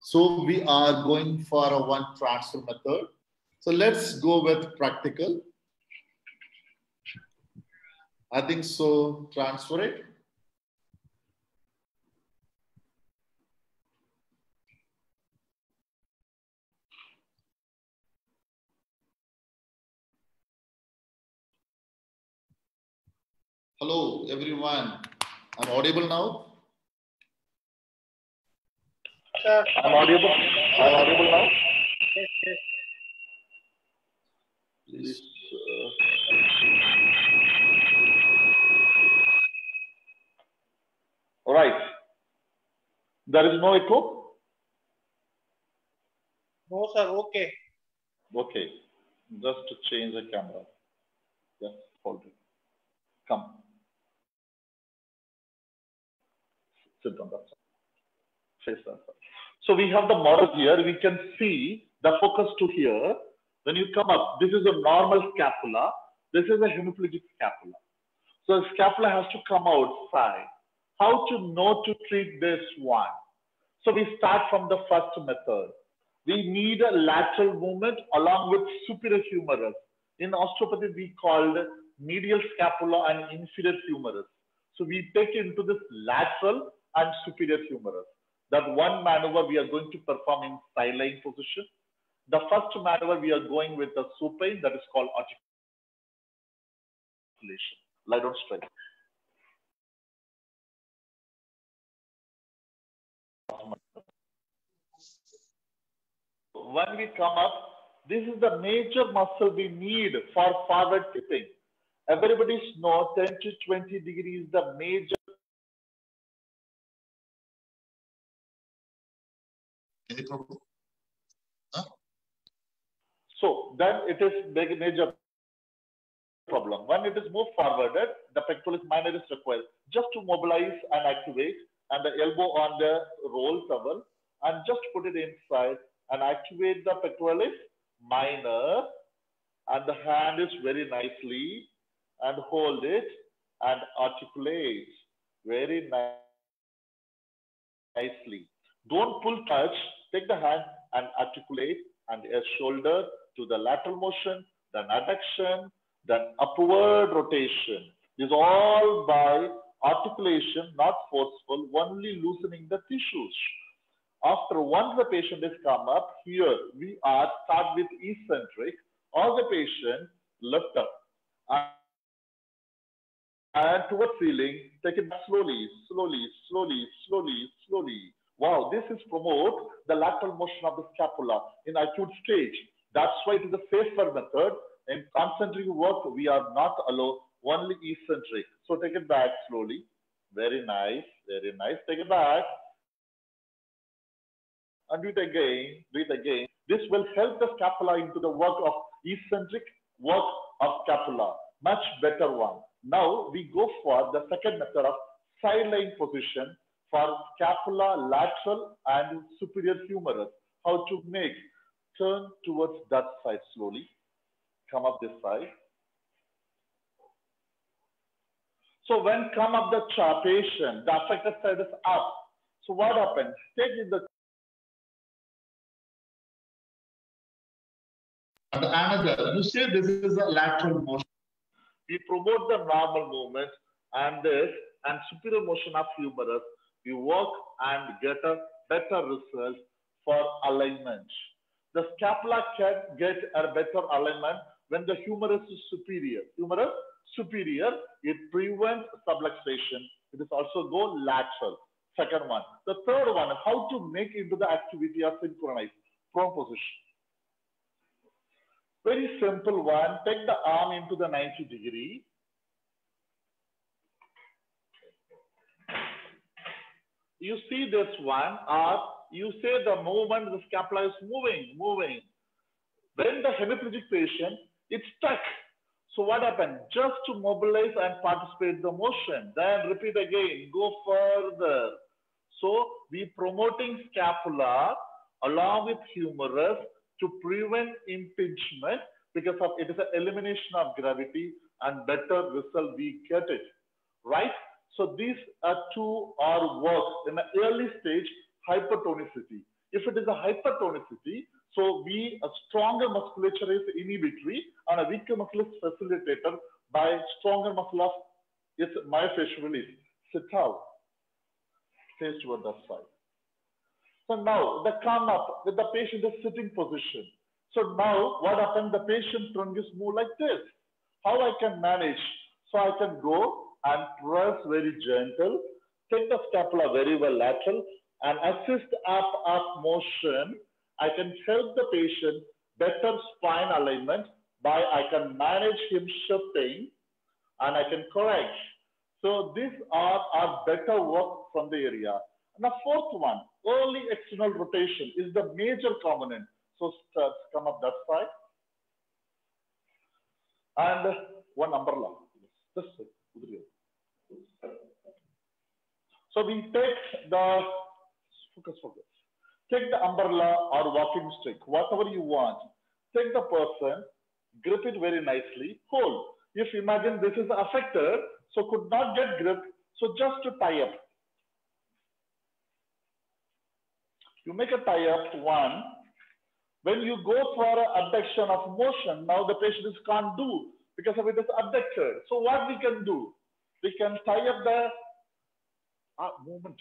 So we are going for a one transfer method. So let's go with practical. I think so. Transfer it. Hello, everyone. I'm audible now. Sir, I'm audible. I'm audible now. yes, yes. Please. uh, All right. There is no echo. No, sir. Okay. Okay. Just to change the camera. Just hold it. Come. That. So we have the model here. We can see the focus to here. When you come up, this is a normal scapula. This is a hemiplegic scapula. So the scapula has to come outside. How to know to treat this one? So we start from the first method. We need a lateral movement along with superior humerus. In osteopathy, we call it medial scapula and inferior humerus. So we take into this lateral and superior humerus. That one maneuver we are going to perform in sideline position. The first maneuver we are going with the supine that is called articulation. Lie down straight. When we come up, this is the major muscle we need for forward tipping. Everybody knows 10 to 20 degrees is the major Huh? So then it is major problem. When it is moved forwarded, the pectoralis minor is required just to mobilize and activate and the elbow on the roll towel and just put it inside and activate the pectoralis minor and the hand is very nicely and hold it and articulate very nicely. Don't pull touch, take the hand and articulate and a shoulder to the lateral motion, then adduction, then upward rotation. This all by articulation, not forceful, only loosening the tissues. After once the patient is come up, here we are start with eccentric or the patient lift up. And towards ceiling, take it slowly, slowly, slowly, slowly, slowly. Wow, this is promote the lateral motion of the scapula in acute stage. That's why it is a safer method. In concentric work, we are not allow only eccentric. So take it back slowly. Very nice, very nice. Take it back. And do it again, do it again. This will help the scapula into the work of eccentric work of scapula. Much better one. Now we go for the second method of sideline position for scapula lateral and superior humerus. How to make? Turn towards that side slowly. Come up this side. So when come up the patient, the affected side is up. So what happens? Take the And another, you say this is a lateral motion. we promote the normal movement and this and superior motion of humerus. We work and get a better result for alignment. The scapula can get a better alignment when the humerus is superior. Humerus superior, it prevents subluxation. It is also go lateral. Second one. The third one, how to make into the activity of synchronized prone position. Very simple one. Take the arm into the 90 degree. You see this one, or you say the movement, the scapula is moving, moving. When the hemiplegic patient, it's stuck. So what happened? Just to mobilize and participate the motion. Then repeat again, go further. So we promoting scapula along with humerus to prevent impingement because of it is an elimination of gravity and better result we get it, right? So these are two are work in the early stage hypertonicity. If it is a hypertonicity, so we a stronger musculature is inhibitory and a weaker muscle is facilitator by stronger muscle of its myofascial release. Sit out. Face toward that side. So now the come up with the patient is sitting position. So now what happens? The patient trunk is move like this. How I can manage? So I can go and press very gentle, take the scapula very well lateral and assist up up motion. I can help the patient better spine alignment by I can manage him shifting and I can correct. So these are, are better work from the area. And the fourth one, early external rotation is the major component. So start, come up that side. And one umbrella. This side. So we take the, focus, focus. Take the umbrella or walking stick, whatever you want. Take the person, grip it very nicely, hold. If imagine this is affected, so could not get grip, so just to tie up. You make a tie up one. When you go for abduction of motion, now the patient is can't do because of it is abducted. So what we can do? We can tie up the ah, movement.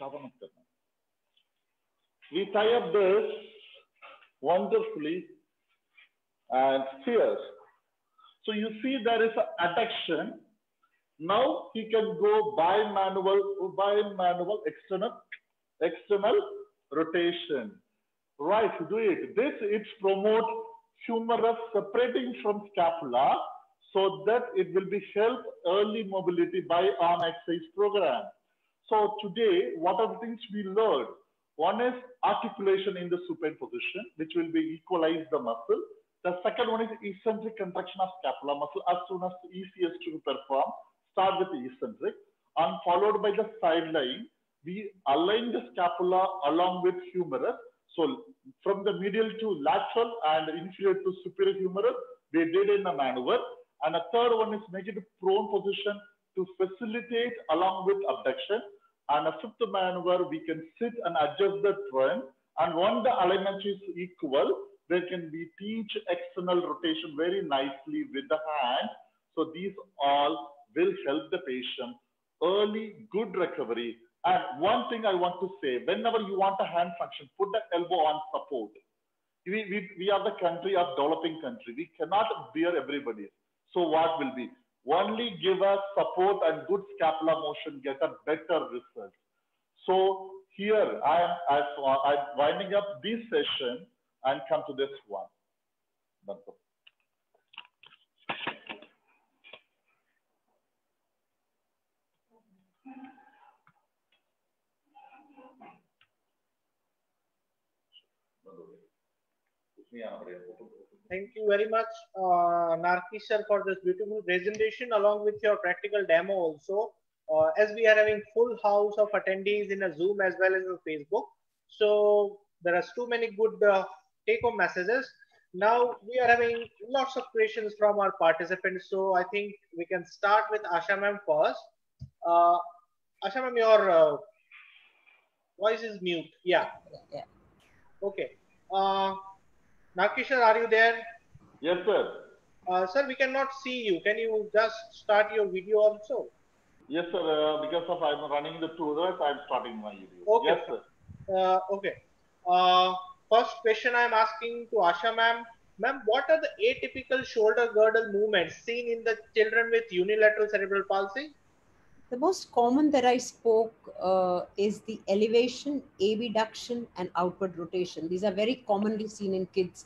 We tie up this wonderfully and fierce. So you see there is an adduction. Now he can go by manual, by manual external, external rotation. Right, do it. This it promote humerus separating from scapula so that it will be help early mobility by arm exercise program. So today, what are the things we learned? One is articulation in the supine position, which will be equalize the muscle. The second one is eccentric contraction of scapular muscle as soon as easiest to perform. Start with the eccentric and followed by the sideline. We align the scapula along with humerus. So from the medial to lateral and inferior to superior humerus, we did in the maneuver. And a third one is make it a prone position to facilitate along with abduction. And a fifth maneuver, we can sit and adjust the trend. And when the alignment is equal, there can be teach external rotation very nicely with the hand. So these all will help the patient early good recovery. And one thing I want to say, whenever you want a hand function, put the elbow on support. We, we, we are the country of developing country. We cannot bear everybody. So what will be? Only give us support and good scapular motion, get a better result. So here I am I'm winding up this session and come to this one. Thank you very much, uh, Narki sir, for this beautiful presentation along with your practical demo also. Uh, as we are having full house of attendees in a Zoom as well as on Facebook. So there are too many good uh, take home messages. Now we are having lots of questions from our participants. So I think we can start with Asha ma'am first. Uh, Asha ma'am, your uh, voice is mute. Yeah. Yeah. Okay. Uh, Nakishar, are you there? Yes, sir. Uh, sir, we cannot see you. Can you just start your video also? Yes, sir. Uh, because of I'm running the two others, I'm starting my video. Okay. Yes, sir. Uh, okay. Uh, first question I'm asking to Asha ma'am. Ma'am, what are the atypical shoulder girdle movements seen in the children with unilateral cerebral palsy? The most common that I spoke uh, is the elevation, abduction, and outward rotation. These are very commonly seen in kids.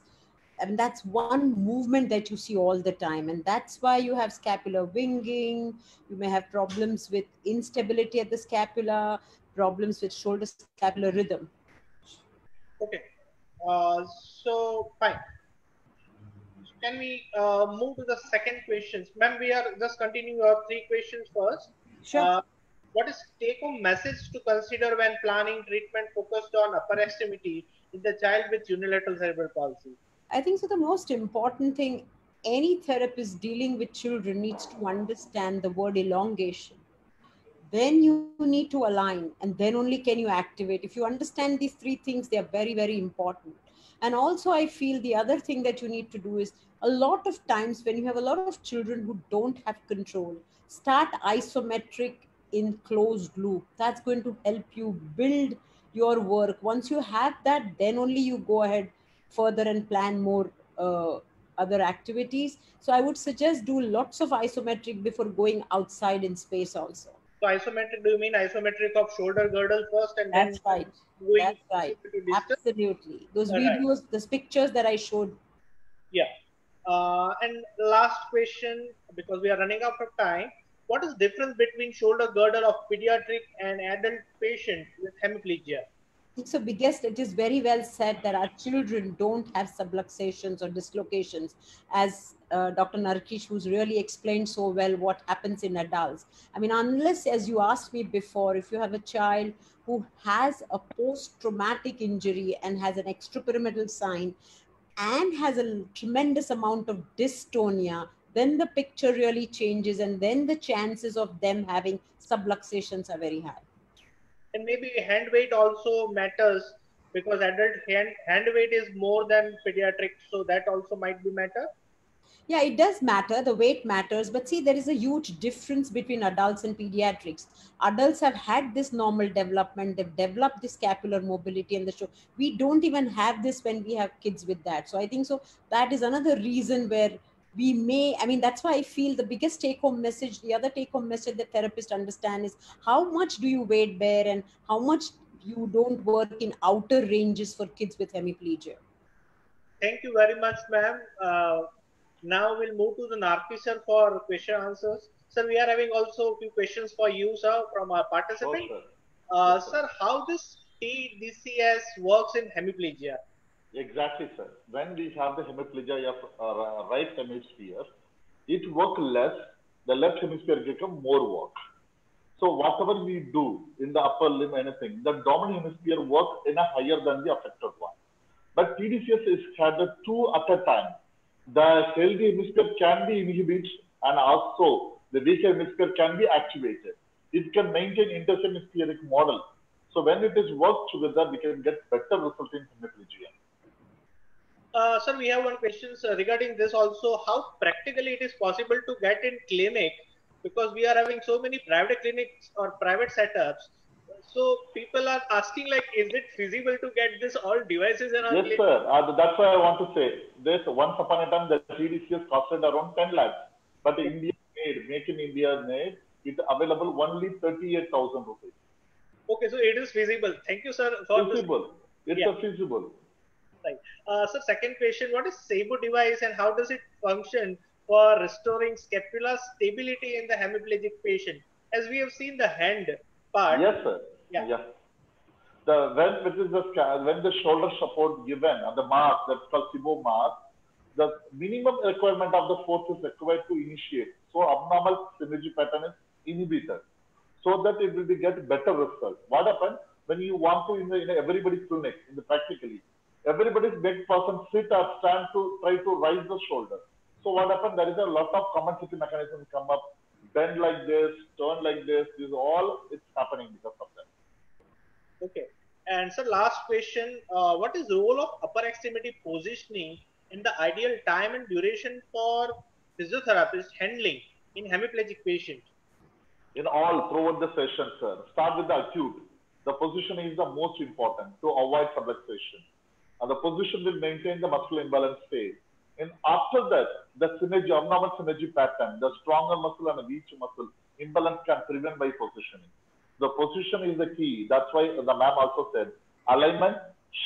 And that's one movement that you see all the time. And that's why you have scapular winging. You may have problems with instability at the scapula, problems with shoulder scapular rhythm. Okay. Uh, so, fine. Can we uh, move to the second questions? Ma'am, we are just continuing our three questions first. Sure. Uh, what is take-home message to consider when planning treatment focused on upper extremity in the child with unilateral cerebral palsy? I think so. The most important thing any therapist dealing with children needs to understand the word elongation. Then you need to align, and then only can you activate. If you understand these three things, they are very, very important. And also, I feel the other thing that you need to do is a lot of times when you have a lot of children who don't have control, start isometric in closed loop. That's going to help you build your work. Once you have that, then only you go ahead further and plan more uh, other activities. So I would suggest do lots of isometric before going outside in space also. So isometric, do you mean isometric of shoulder girdle first and That's then right. going That's right. Absolutely. Those All right. videos, those pictures that I showed. Yeah. Uh, and last question, because we are running out of time, what is the difference between shoulder girdle of pediatric and adult patient with hemiplegia? So biggest, it is very well said that our children don't have subluxations or dislocations, as uh, Dr. Narkeesh, who's really explained so well what happens in adults. I mean, unless, as you asked me before, if you have a child who has a post-traumatic injury and has an extrapyramidal sign and has a tremendous amount of dystonia, then the picture really changes and then the chances of them having subluxations are very high. And maybe hand weight also matters because adult hand, hand weight is more than pediatric, so that also might be matter. Yeah, it does matter. The weight matters. But see, there is a huge difference between adults and pediatrics. Adults have had this normal development, they've developed this scapular mobility and the show. We don't even have this when we have kids with that. So I think so that is another reason where we may, I mean, that's why I feel the biggest take home message, the other take home message that therapists understand is how much do you weight bear and how much you don't work in outer ranges for kids with hemiplegia. Thank you very much, ma'am. Uh, now we'll move to the Narki sir for question answers. Sir, we are having also a few questions for you, sir, from our Sure, participant. sir. Uh, Yes, sir. sir, how this TDCS works in hemiplegia? Exactly, sir. When we have the hemiplegia of uh, right hemisphere, it work less, the left hemisphere become more work. So whatever we do in the upper limb, anything, the dominant hemisphere work in a higher than the affected one. But TDCS is scattered two at a time. The healthy hemisphere can be inhibited and also the weak hemisphere can be activated. It can maintain interhemispheric model. So when it is worked together, we can get better result in hemiplegia. Uh, sir, we have one question sir, regarding this also. How practically it is possible to get in clinic because we are having so many private clinics or private setups. So people are asking like, is it feasible to get this all devices in our Yes, clinic? sir. Uh, that's why I want to say this. Once upon a time, the TDCS costed around 10 lakhs, but the India made, make in India made it available only 38,000 rupees. Okay, so it is feasible. Thank you, sir, for this. Feasible. It's Yeah. a feasible. Right. Uh, so second question, what is Saebo device and how does it function for restoring scapular stability in the hemiplegic patient? As we have seen the hand part. Yes, sir. Yeah. Yeah. The when which is the when the shoulder support given and the mask that's called Saebo mask, the minimum requirement of the force is required to initiate. So abnormal synergy pattern is inhibited, so that it will be get better result. What happens when you want to in, the, in everybody's clinic in the practically everybody's big person sit or stand to try to raise the shoulder. So what happened? There is a lot of compensatory mechanisms come up, bend like this, turn like this. This is all it's happening because of that. Okay. And so last question, uh, what is the role of upper extremity positioning in the ideal time and duration for physiotherapist handling in hemiplegic patient? In all throughout the session, sir. Start with the acute. The position is the most important to avoid subluxation. And the position will maintain the muscle imbalance state. And after that, the synergy, abnormal synergy pattern, the stronger muscle and the weak muscle imbalance can prevent by positioning. The position is the key. That's why the ma'am also said alignment,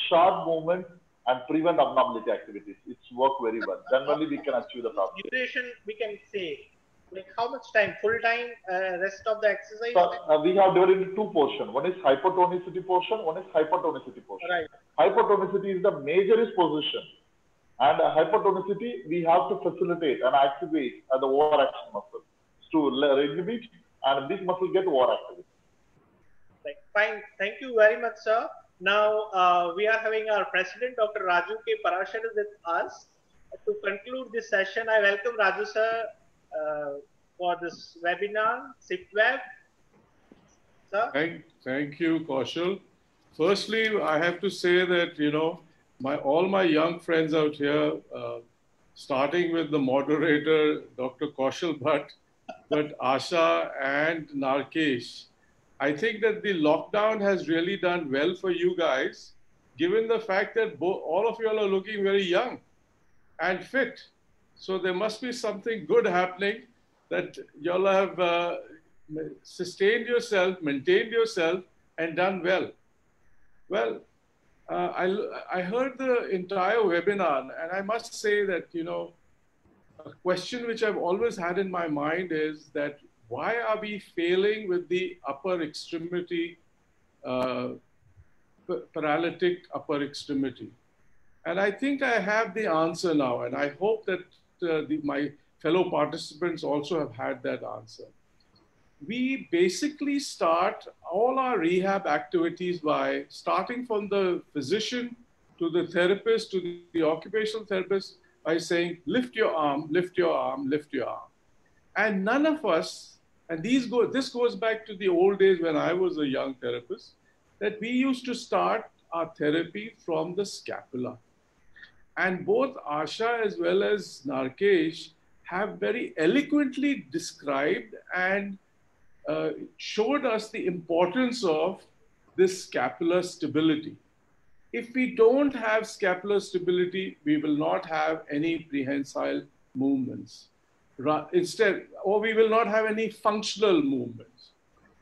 sharp movement, and prevent abnormality activities. It's work very well. Then only we can achieve the problem. Duration, we can say, like how much time, full time, uh, rest of the exercise? So, uh, we have divided into two portions. One is hypotonicity portion, one is hypertonicity portion. Right. Hypotonicity is the major is position. And uh, hypertonicity, we have to facilitate and activate uh, the overaction muscle to inhibit and this muscle get overactivated. Right. Fine. Thank you very much, sir. Now uh, we are having our president, Dr. Raju K. Parashar, with us. To conclude this session, I welcome Raju sir for this webinar, SIPWEB. Sir, Thank, thank you, Kaushal. Firstly, I have to say that, you know, my, all my young friends out here, uh, starting with the moderator, Dr. Kaushal Bhatt, but Asha and Narkeesh, I think that the lockdown has really done well for you guys, given the fact that all of you all are looking very young and fit. So there must be something good happening that y'all have uh, sustained yourself, maintained yourself, and done well. Well, uh, I, I heard the entire webinar, and I must say that, you know, a question which I've always had in my mind is that why are we failing with the upper extremity, uh, paralytic upper extremity? And I think I have the answer now, and I hope that Uh, the, my fellow participants also have had that answer. We basically start all our rehab activities by starting from the physician to the therapist to the, the occupational therapist by saying, lift your arm, lift your arm, lift your arm. And none of us, and these go, this goes back to the old days when I was a young therapist, that we used to start our therapy from the scapula. And both Asha as well as Narkeesh have very eloquently described and uh, showed us the importance of this scapular stability. If we don't have scapular stability, we will not have any prehensile movements. Instead, or we will not have any functional movements.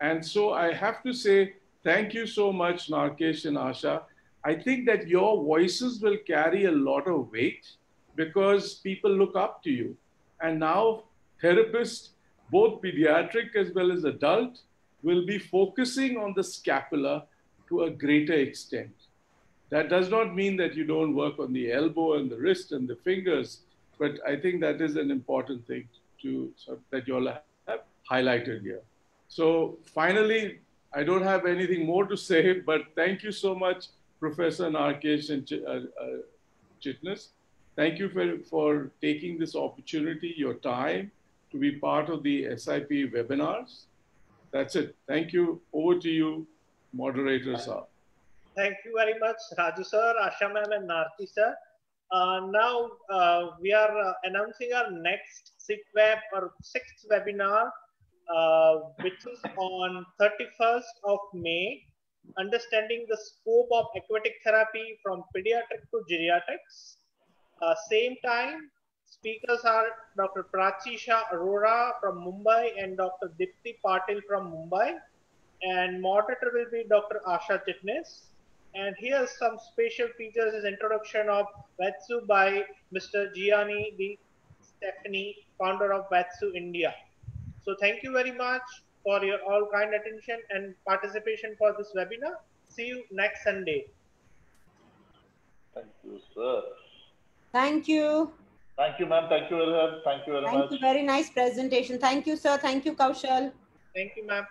And so I have to say, thank you so much, Narkeesh and Asha. I think that your voices will carry a lot of weight because people look up to you. And now therapists, both pediatric as well as adult, will be focusing on the scapula to a greater extent. That does not mean that you don't work on the elbow and the wrist and the fingers, but I think that is an important thing to that you all have highlighted here. So finally, I don't have anything more to say, but thank you so much, Professor Narkeesh and uh, uh, Chitnis. Thank you for, for taking this opportunity, your time, to be part of the SIP webinars. That's it. Thank you. Over to you, moderator sir. Thank you very much, Raju sir, Asha ma'am, and Narti sir. Uh, now uh, we are uh, announcing our next SIPWEB or sixth webinar, uh, which is on 31st of May, understanding the scope of aquatic therapy from pediatric to geriatrics. Uh, same time, speakers are Dr. Prachisha Arora from Mumbai and Dr. Dipti Patil from Mumbai. And moderator will be Dr. Asha Chitnis. And here's some special features is introduction of Watsu by Mr. Gianni Di Stephanie, founder of Watsu India. So thank you very much for your all kind attention and participation for this webinar. See you next Sunday. Thank you, sir. Thank you. Thank you, ma'am. Thank you very much. Thank you very Thank much. you. Very nice presentation. Thank you, sir. Thank you, Kaushal. Thank you, ma'am.